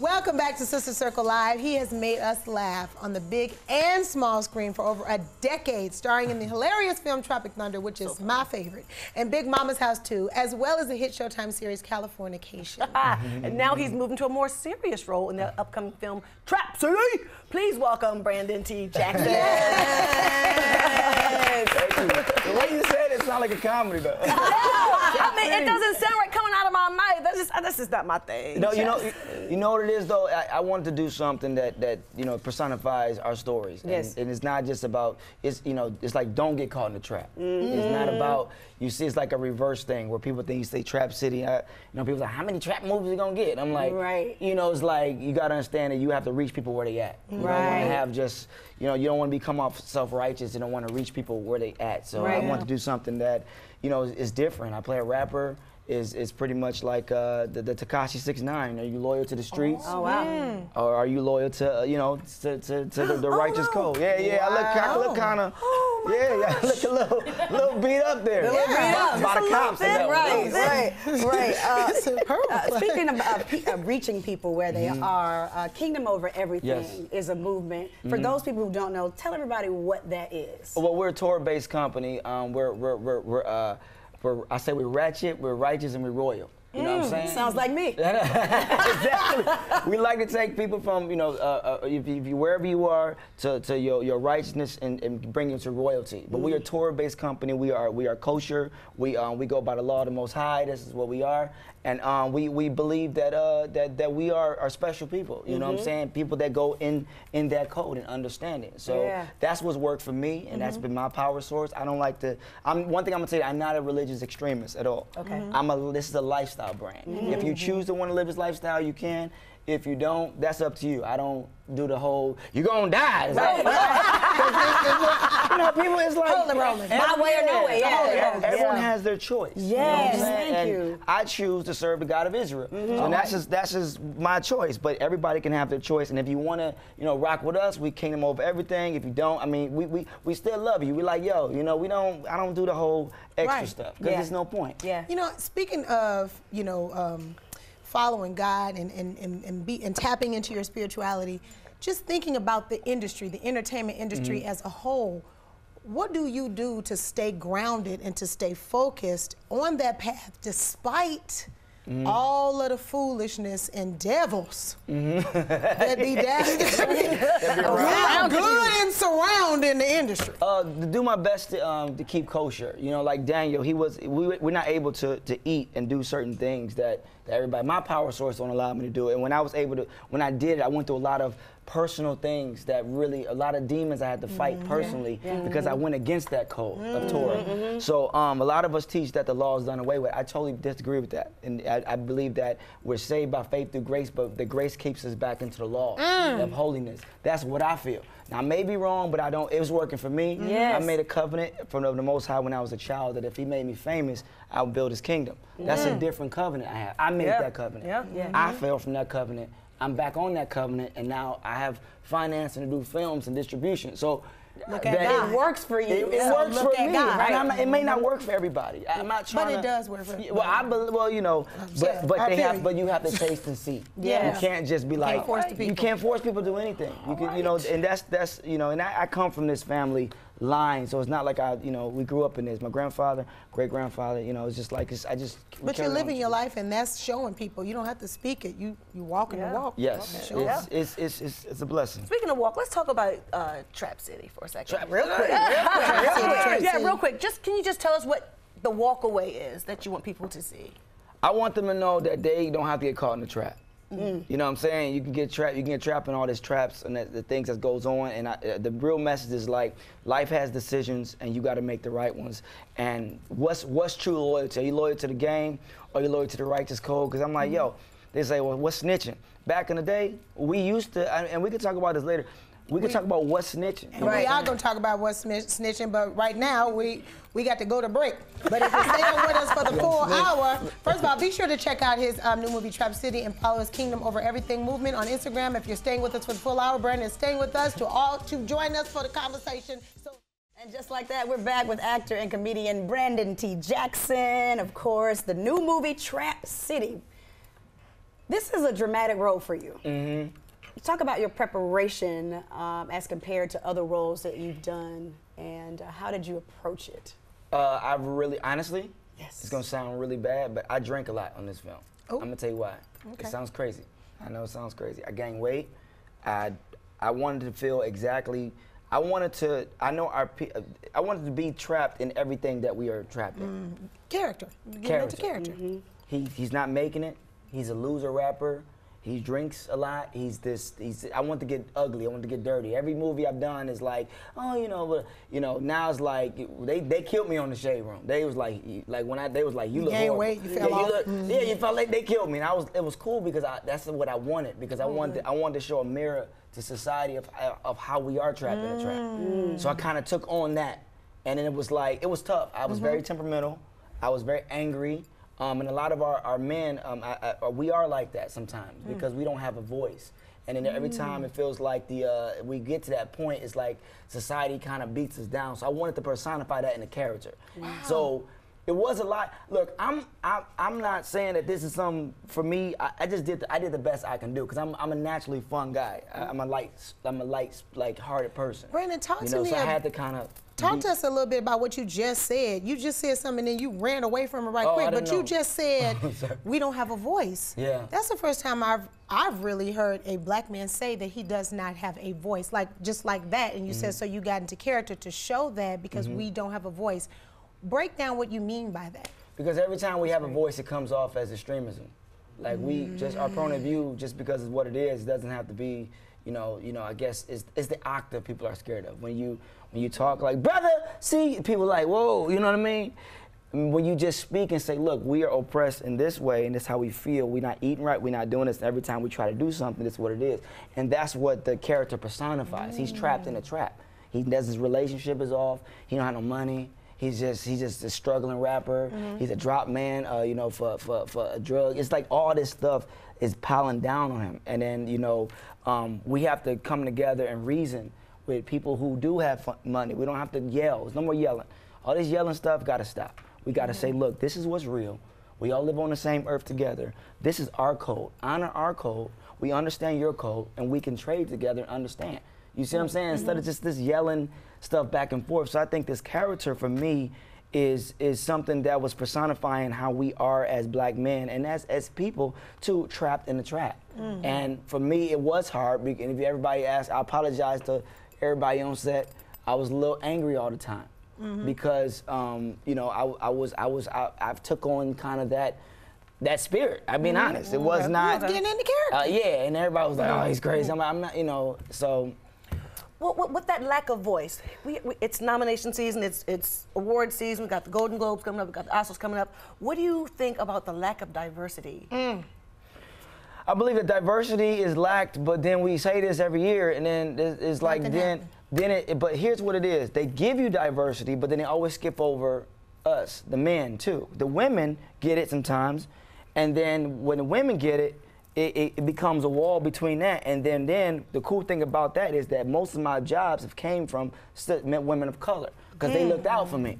Welcome back to Sister Circle Live. He has made us laugh on the big and small screen for over a decade, starring in the hilarious film Tropic Thunder, which is so my favorite, and Big Momma's House 2, as well as the hit Showtime series Californication. and now he's moving to a more serious role in the upcoming film Trap City. Please welcome Brandon T. Jackson. Yes. Thank you. The way you said it it's not like a comedy, though. I mean, it doesn't sound right coming out of my mouth. That's just that's just not my thing. No, you know, you know what it is though. I, I wanted to do something that that you know personifies our stories. Yes. And, and, it's not just about it's you know it's like don't get caught in the trap. Mm-hmm. It's not about you see it's like a reverse thing where people think you say Trap City. I, you know, people like how many trap movies you gonna get? I'm like, right. You know, it's like you gotta understand that you have to reach people where they at. You right. don't want to have just you know you don't want to become off self-righteous. You don't want to reach people where they at. So right. I want to do something that you know is different. I play a rapper is is pretty much like uh, the, the Tekashi Six Nine. Are you loyal to the streets? Oh, wow. Mm. Or are you loyal to uh, you know to, to, to the, the oh, righteous no. code? Yeah, yeah. Wow. I look, I look kind of. Oh, yeah, yeah. I look a little, little beat up there. A little beat up. By the cops. Bit, right, right, right. Uh, uh, speaking of uh, reaching people where they mm -hmm. are, uh, Kingdom Over Everything yes. is a movement. For mm -hmm. those people who don't know, tell everybody what that is. Well, we're a tour-based company. Um, we're we're we're, we're we're, I say we're ratchet, we're righteous, and we're royal. You know what I'm mm, saying? Sounds like me. exactly. we like to take people from, you know, uh, uh, if, if you, wherever you are to, to your, your righteousness and, and bring you to royalty. But mm. we are a mm. tour-based company. We are we are kosher. We um, we go by the law of the Most High. This is what we are. And um, we, we believe that, uh, that, that we are, are special people, you mm -hmm. know what I'm mm-hmm. saying? People that go in, in that code and understand it. So yeah. that's what's worked for me, and mm -hmm. that's mm-hmm. been my power source. I don't like to, I'm, one thing I'm gonna tell you, I'm not a religious extremist at all. Okay. I'm a, this is a lifestyle brand. If you mm-hmm. choose to want to live his lifestyle, you can. If you don't, that's up to you. I don't do the whole you're gonna die. It's right. Like, you know, people it's like Hold rolling. My way or no way. Yeah. yeah. Everyone has their choice. Yes, you know thank and you. I choose to serve the God of Israel. Mm -hmm. So that's just that's just my choice. But everybody can have their choice. And if you wanna, you know, rock with us, we kingdom over everything. If you don't, I mean, we we, we still love you. We like, yo, you know, we don't I don't do the whole extra right. stuff. Because yeah. there's no point. Yeah. You know, speaking of, you know, um, following God and, and, and, and, be, and tapping into your spirituality, just thinking about the industry, the entertainment industry mm -hmm. as a whole, what do you do to stay grounded and to stay focused on that path despite Mm. all of the foolishness and devils mm. that be down good and surrounding the industry. Uh, to do my best to, um, to keep kosher. You know, like Daniel, he was we, we're not able to, to eat and do certain things that, that everybody. My power source don't allow me to do it. And when I was able to, when I did it, I went through a lot of personal things that really a lot of demons I had to fight mm -hmm. personally yeah. because I went against that code mm -hmm. of mm-hmm. Torah. Mm -hmm. So um, a lot of us teach that the law is done away with. I totally disagree with that, and I, I, believe that we're saved by faith through grace, but the grace keeps us back into the law mm. of holiness. That's what I feel. Now I may be wrong, but I don't. It was working for me. Yes. I made a covenant from the, the Most High when I was a child that if He made me famous, I would build His kingdom. That's a mm. different covenant I have. I made yep. that covenant. Yeah. Yeah. I fell from that covenant I'm back on that covenant, and now I have financing to do films and distribution. So Look at God. It works for you. It, it so works for me. God, right? Not, it may not work for everybody. I'm not trying. But it does work for. Well, I believe. Well, you know, but but they have. But you have to taste and see. yeah. You can't just be like. Can't force people. You can't force people to do anything. You can, right. you know, and that's that's you know, and I, I come from this family line. So it's not like I, you know, we grew up in this. My grandfather, great grandfather, you know, it's just like it's, I just. But you're living your life, and that's showing people. You don't have to speak it. You you walking yeah. the walk. Yes, it's, it's, it's, it's, it's, it's a blessing. Speaking of walk, let's talk about uh, Trap City for a second. Trap, real quick, real quick, real quick. Yeah, real quick. Just can you just tell us what the walkaway is that you want people to see? I want them to know that they don't have to get caught in the trap. Mm. You know what I'm saying? You can get trapped. You can get trapped in all these traps and the, the things that goes on. And I, uh, the real message is like life has decisions, and you got to make the right ones. And what's what's true loyalty? Are you loyal to the game, or are you loyal to the righteous code? Because I'm like, mm. yo, they say, well, what's snitching? Back in the day, we used to, and we can talk about this later. We can we, talk about what's snitching. Right. We are going to talk about what's snitching, but right now we we got to go to break. But if you're staying with us for the full hour, first of all, be sure to check out his um, new movie Trap City and follow his Kingdom Over Everything movement on Instagram. If you're staying with us for the full hour, Brandon is staying with us to all to join us for the conversation. So and just like that, we're back with actor and comedian Brandon T. Jackson. Of course, the new movie Trap City This is a dramatic role for you. Mm-hmm. Talk about your preparation um, as compared to other roles that you've done, and uh, how did you approach it? Uh, I really, honestly, Yes. it's gonna sound really bad, but I drank a lot on this film. Oh. I'm gonna tell you why. Okay. It sounds crazy. I know it sounds crazy. I gained weight. I, I wanted to feel exactly. I wanted to. I know our. I wanted to be trapped in everything that we are trapped in. Character. Get into Character. character. He he's not making it. He's a loser rapper. He drinks a lot. He's this. He's. I want to get ugly. I want to get dirty. Every movie I've done is like, oh, you know, but you know, now it's like they they killed me on the shade room. They was like, like when I they was like, you, look gained weight, you yeah, fell off. look- mm-hmm. yeah, you felt like they killed me. And I was. It was cool because I, that's what I wanted because I oh, wanted. I wanted to show a mirror to society of uh, of how we are trapped in a trap. Mm. So I kind of took on that, and then it was like it was tough. I was mm-hmm. very temperamental. I was very angry. Um, and a lot of our, our men, um, I, I, we are like that sometimes because we don't have a voice. And then every time it feels like the uh, we get to that point, it's like society kind of beats us down. So I wanted to personify that in the character. So it was a lot. Look, I'm I'm, I'm not saying that this is some for me. I, I just did the, I did the best I can do because I'm I'm a naturally fun guy. I, I'm a light I'm a light like hearted person. Brandon, talk you to know, me So I had to kind of Talk to us a little bit about what you just said. You just said something and then you ran away from it right Oh, quick. But you just said we don't have a voice. Yeah. That's the first time I've I've really heard a black man say that he does not have a voice. Like just like that. And you Mm-hmm. said so you got into character to show that because we don't have a voice. Break down what you mean by that. Because every time we have a voice, it comes off as extremism. Like we just our point of view, mm. just because it's what it is, doesn't have to be, you know, you know. I guess it's, it's the octave people are scared of. When you when you talk like brother, see, people like whoa, you know what I mean. When you just speak and say, look, we are oppressed in this way, and this is how we feel. We're not eating right. We're not doing this. And every time we try to do something, this is what it is. And that's what the character personifies. He's trapped in a mm. trap. He does his relationship is off. He don't have no money. He's just he's just a struggling rapper. He's a drop man, uh, you know, for, for, for a drug. It's like all this stuff is piling down on him. And then you know, um, we have to come together and reason with people who do have fu- money. We don't have to yell. There's no more yelling. All this yelling stuff got to stop. We got to say, look, this is what's real. We all live on the same earth together. This is our code. Honor our code. We understand your code, and we can trade together and understand. You see what I'm saying? Instead of just this yelling stuff back and forth. So I think this character for me is is something that was personifying how we are as black men and as as people too trapped in the trap. And for me, it was hard. And if everybody asked, I apologize to everybody on set. I was a little angry all the time because um, you know I, I was I was I, I took on kind of that that spirit. I'm being honest. It was not You was getting into uh, character. yeah, and everybody was like, "Oh, he's crazy." I'm, like, I'm not, you know. So Well, with, with that lack of voice, we, we, it's nomination season, it's, it's award season, we've got the Golden Globes coming up, we've got the Oscars coming up. What do you think about the lack of diversity? Mm. I believe that diversity is lacked, but then we say this every year, and then it's- it's like Nothing then happened. then it. But here's what it is: they give you diversity, but then they always skip over us, the men too. The women get it sometimes, and then when the women get it. It, it, it becomes a wall between that, and then then the cool thing about that is that most of my jobs have came from st- women of color because they looked out for me.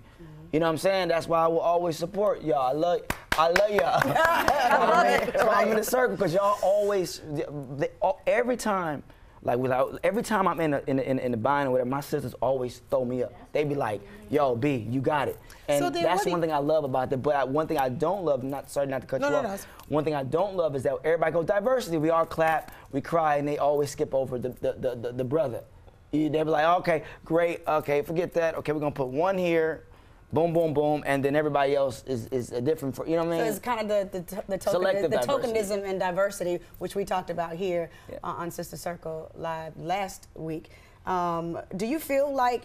You know what I'm saying? That's why I will always support y'all. I love, I love y'all. I love it. I'm in a circle because y'all always, they, all, every time, like without, every time I'm in the, in in the, in the bind or whatever, my sisters always throw me up. They be like, "Yo, B, you got it." And So that's one thing I love about it. But I, one thing I don't love, not sorry not to cut No, you no, off. no, One thing I don't love is that everybody goes diversity. We all clap, we cry, and they always skip over the the, the, the, the brother. You- They be like, "Okay, great. Okay, forget that. Okay, we're gonna put one here." Boom, boom, boom, and then everybody else is, is a different. For, you know what I So mean? it's kind of the, the, the, token, Selective the diversity. tokenism and diversity, which we talked about here Yeah. uh, on Sister Circle Live last week. Um, do you feel like,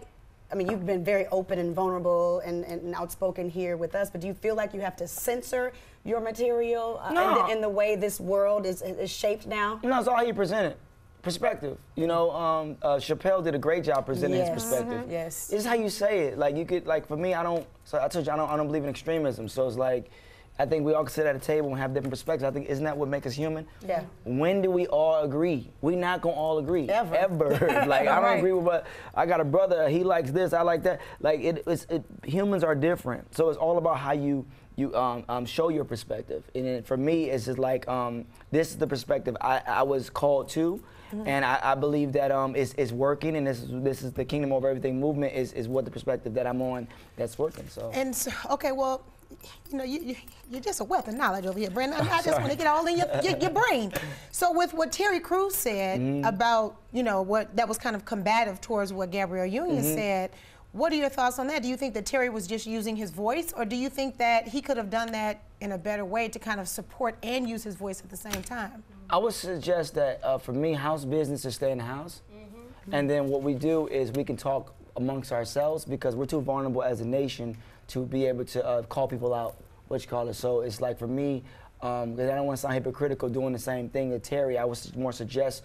I mean, you've been very open and vulnerable and, and outspoken here with us, but do you feel like you have to censor your material uh, in, the, in the way this world is, is shaped now? No, it's all he presented. Perspective. You know, um, uh, Chappelle did a great job presenting Yes. his perspective. Mhm. Yes. It's how you say it. Like you could, like for me, I don't. So I told you, I don't, I don't believe in extremism. So it's like, I think we all can sit at a table and have different perspectives. I think isn't that what makes us human? Yeah. When do we all agree? We not gonna all agree. Ever. Ever. like I don't Right. agree with what I got a brother. He likes this. I like that. Like it, it's it, humans are different. So it's all about how you you um, um, show your perspective. And then for me, it's just like um, this is the perspective I, I was called to. And I, I believe that um, it's, it's working, and this is this is the kingdom over everything movement is, is what the perspective that I'm on that's working. So And so, okay, well, you know, you, you, you're just a wealth of knowledge over here, Brandon. I, I just want to get all in your, your, your brain. So with what Terry Crews said Mm-hmm. about, you know, what that was kind of combative towards what Gabrielle Union Mm-hmm. said, what are your thoughts on that? Do you think that Terry was just using his voice, or do you think that he could have done that in a better way to kind of support and use his voice at the same time? I would suggest that uh, for me, house business is stay in the house. And then what we do is we can talk amongst ourselves because we're too vulnerable as a nation to be able to uh, call people out, what you call it. So it's like for me, um, 'cause I don't want to sound hypocritical doing the same thing that Terry, I would more suggest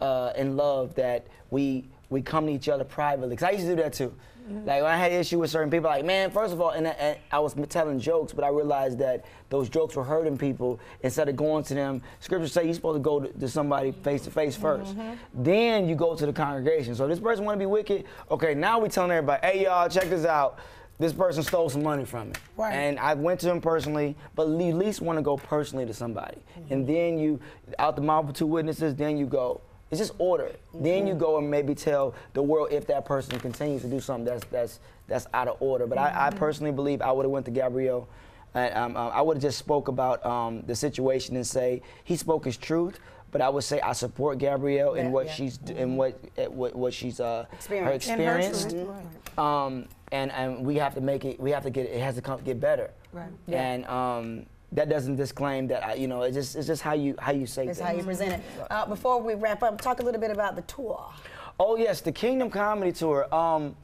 uh, in love that we we come to each other privately. Because I used to do that too. Like when I had issue with certain people, like man, first of all, and, I- and I was telling jokes, but I realized that those jokes were hurting people. Instead of going to them, scripture say you're supposed to go to, to somebody face to face 1st Then you go to the congregation. So this person want to be wicked, okay, now we telling everybody, hey y'all, check this out. This person stole some money from me. Right. And I went to him personally, but you at least want to go personally to somebody. And then you, out the mouth of two witnesses, then you go. It's just order. Then you go and maybe tell the world if that person continues to do something that's that's that's out of order. But I, I personally believe I would have went to Gabrielle. And, um, uh, I would have just spoke about um, the situation and say he spoke his truth. But I would say I support Gabrielle in Yeah, what yeah. she's d- in what what, what she's uh, her Experienced. And her experience. truth, right. Um, and and we have to make it. We have to get it. has to come get better. Right. Yeah. And um, that doesn't disclaim that I, you know it's just it's just how you how you say That's things. how you present it. Uh, before we wrap up, talk a little bit about the tour. Oh yes, the Kingdom Comedy Tour. Um,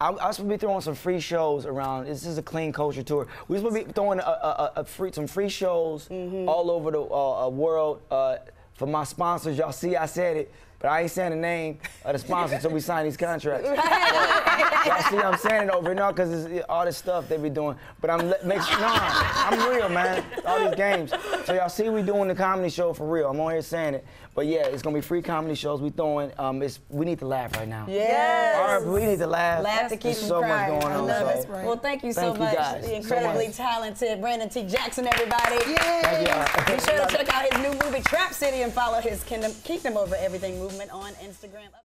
I, I was supposed to be throwing some free shows around. This is a clean culture tour. We're supposed to be throwing a, a, a, free some free shows Mm-hmm. all over the uh, uh, world uh, for my sponsors. Y'all see, I said it. But I ain't saying the name of the sponsor until we sign these contracts. Y'all see, I'm saying it over and on because all this stuff they be doing. But I'm make sure, nah, I'm real, man. All these games. So y'all see, we doing the comedy show for real. I'm on here saying it. But yeah, it's gonna be free comedy shows. We throwing. Um, it's we need to laugh right now. Yes. All right, we need to laugh. Laugh to keep There's them so crying. much going I on. love so. it. Well, thank you so Thank you much. guys The so incredibly much. talented Brandon T. Jackson, everybody. Thank y'all. Be sure to check out his new movie, Trap City, and follow his Kingdom, Kingdom Over Everything movement on Instagram.